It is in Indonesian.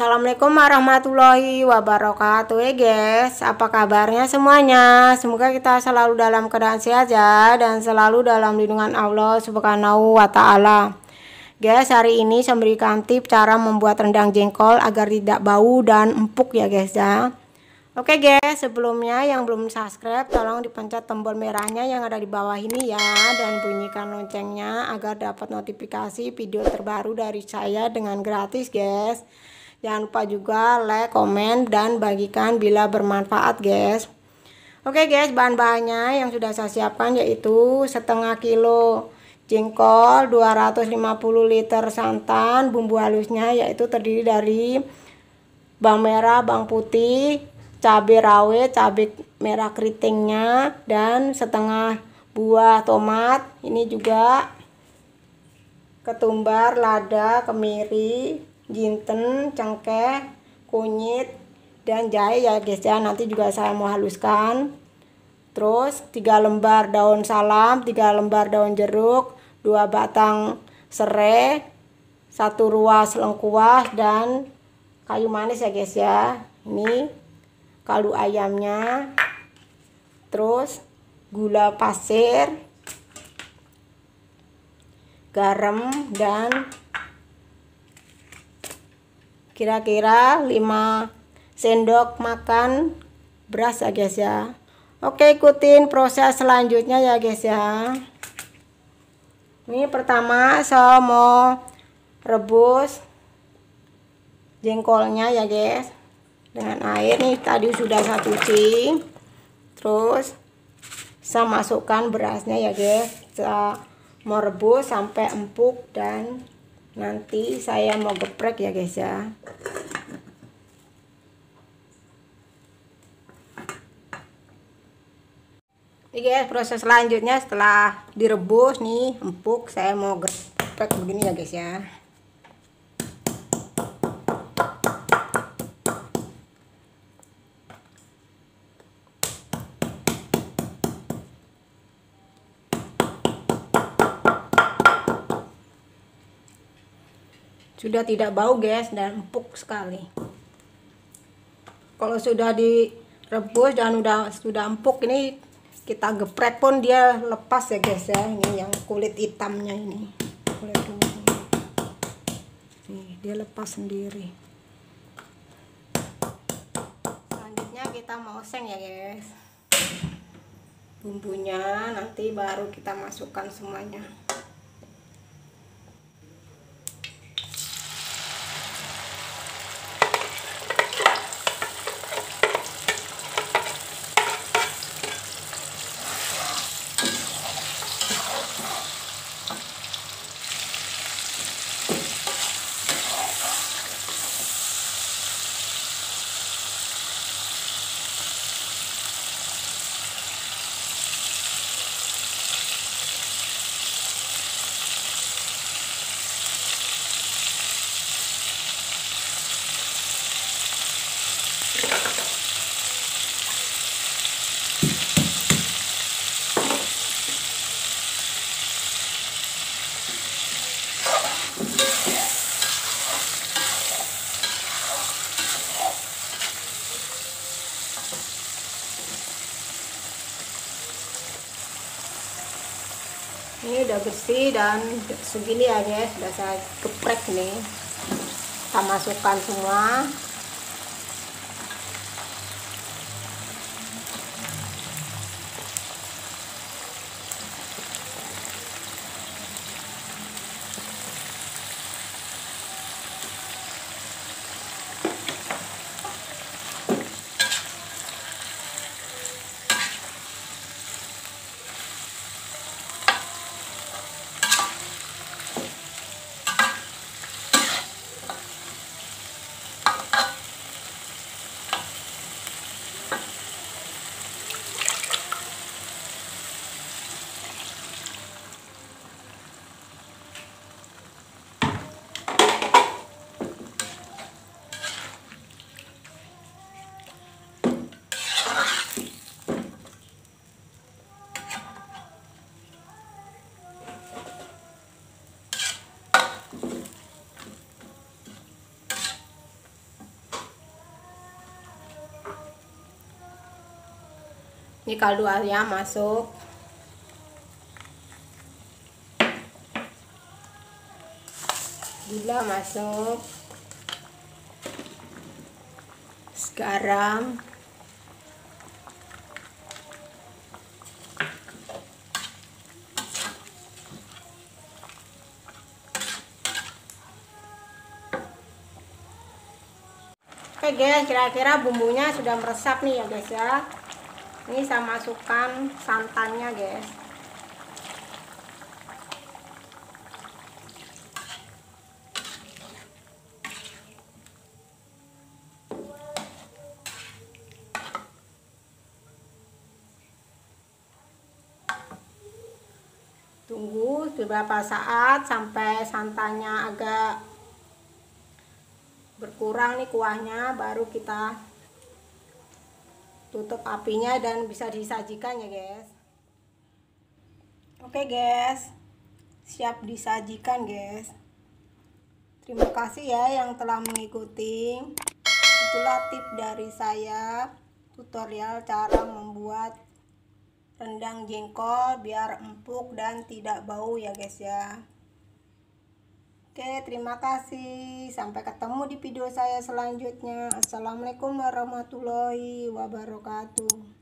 Assalamualaikum warahmatullahi wabarakatuh ya guys. Apa kabarnya semuanya? Semoga kita selalu dalam keadaan sehat ya Dan selalu dalam lindungan Allah subhanahu wa ta'ala. Guys hari ini saya memberikan tip cara membuat rendang jengkol Agar tidak bau dan empuk ya guys ya. Oke guys sebelumnya yang belum subscribe Tolong dipencet tombol merahnya yang ada di bawah ini ya Dan bunyikan loncengnya Agar dapat notifikasi video terbaru dari saya dengan gratis guys Jangan lupa juga like, komen, dan bagikan bila bermanfaat guys. Oke guys bahan-bahannya yang sudah saya siapkan yaitu setengah kilo jengkol 250 liter santan bumbu halusnya yaitu terdiri dari bawang merah, bawang putih, cabai rawit, cabai merah keritingnya dan setengah buah tomat. Ini juga ketumbar, lada, kemiri, jinten, cengkeh, kunyit, dan jahe ya guys ya. Nanti juga saya mau haluskan. Terus 3 lembar daun salam, 3 lembar daun jeruk, 2 batang serai, 1 ruas lengkuas dan kayu manis ya guys ya. Ini kaldu ayamnya. Terus gula pasir, garam dan kira-kira 5 sendok makan beras ya guys ya. Oke ikutin proses selanjutnya ya guys ya. Ini pertama saya mau rebus jengkolnya ya guys dengan air. Nih tadi sudah saya cuci. Terus saya masukkan berasnya ya guys. Saya mau rebus sampai empuk dan nanti saya mau geprek ya guys ya Oke guys, proses selanjutnya setelah direbus nih empuk, saya mau geprek begini ya guys ya. Sudah tidak bau guys dan empuk sekali. Kalau sudah direbus dan udah sudah empuk ini kita geprek pun dia lepas ya guys ya. Ini yang kulit hitamnya ini. Kulit nih dia lepas sendiri. Selanjutnya kita mau oseng ya guys. Bumbunya nanti baru kita masukkan semuanya ini udah bersih dan segini ya guys. Sudah saya geprek nih. Kita masukkan semua ini kaldu ayam masuk. Gula masuk. Garam. Oke guys, kira-kira bumbunya sudah meresap nih ya guys ya. Ini saya masukkan santannya guys. Tunggu beberapa saat sampai santannya agak berkurang nih kuahnya baru kita tutup apinya dan bisa disajikan ya guys. Oke guys. Siap disajikan guys. Terima kasih ya yang telah mengikuti. Itulah tip dari saya tutorial cara membuat rendang jengkol biar empuk dan tidak bau ya guys ya Oke, terima kasih. Sampai ketemu di video saya selanjutnya. Assalamualaikum warahmatullahi wabarakatuh.